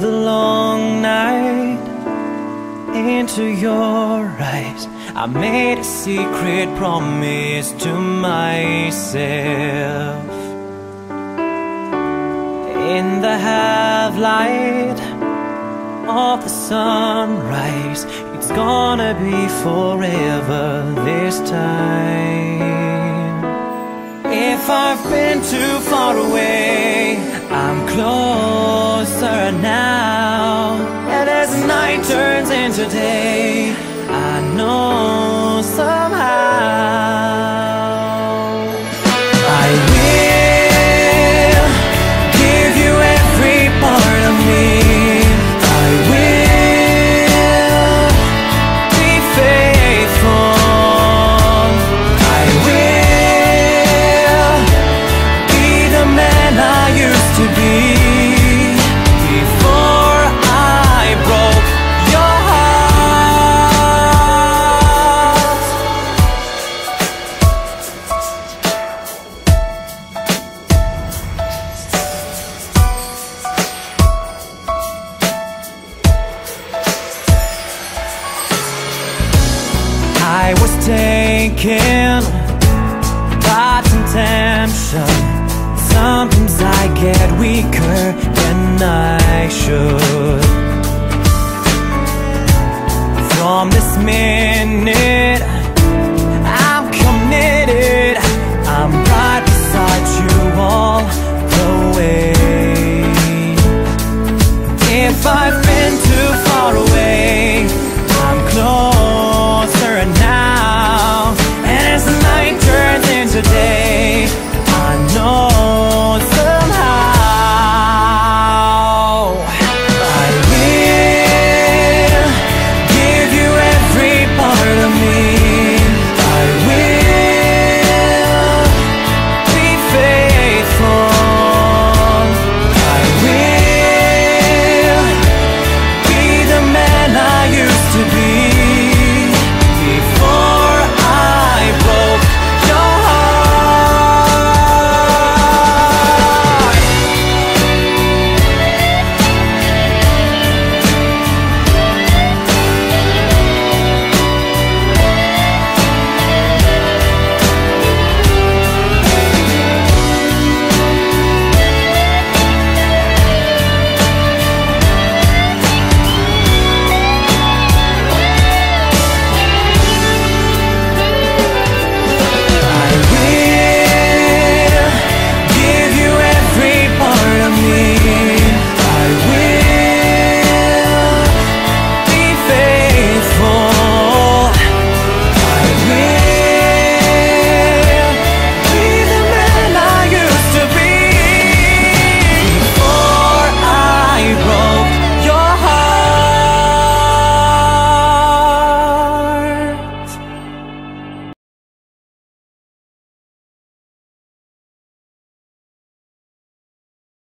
the long night Into your eyes. I made a secret promise to myself. In the half-light of the sunrise It's gonna be forever this time. If I've been too far away I'm closer now turns into day I was taken by temptation Sometimes I get weaker than I should. From this minute I'm committed. I'm right beside you all the way. If I've been too far away